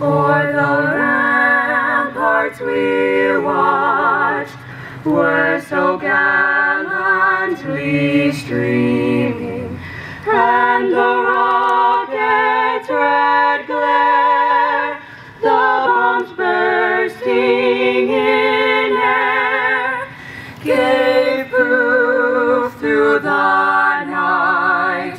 o'er the ramparts we watched were so gallantly streaming, and the rocket's red glare, the bombs bursting in air, gave proof through the night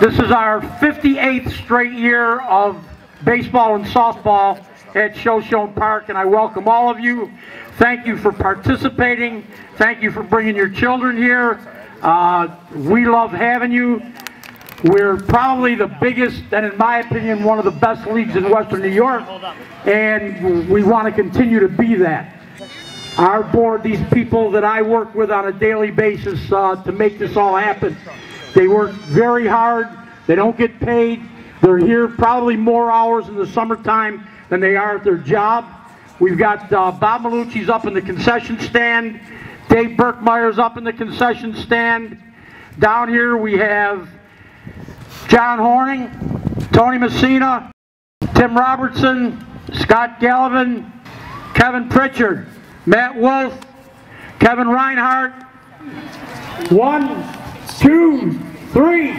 This is our 58th straight year of baseball and softball at Shoshone Park, and I welcome all of you. Thank you for participating. Thank you for bringing your children here. Uh, we love having you. We're probably the biggest, and in my opinion, one of the best leagues in Western New York, and we want to continue to be that. Our board, these people that I work with on a daily basis uh, to make this all happen, they work very hard. They don't get paid. They're here probably more hours in the summertime than they are at their job. We've got uh, Bob Malucci's up in the concession stand. Dave Burkmeyer's up in the concession stand. Down here we have John Horning, Tony Messina, Tim Robertson, Scott Gallivan, Kevin Pritchard, Matt Wolf, Kevin Reinhardt. One, two, three.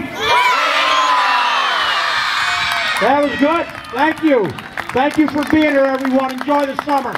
That was good. Thank you. Thank you for being here, everyone. Enjoy the summer.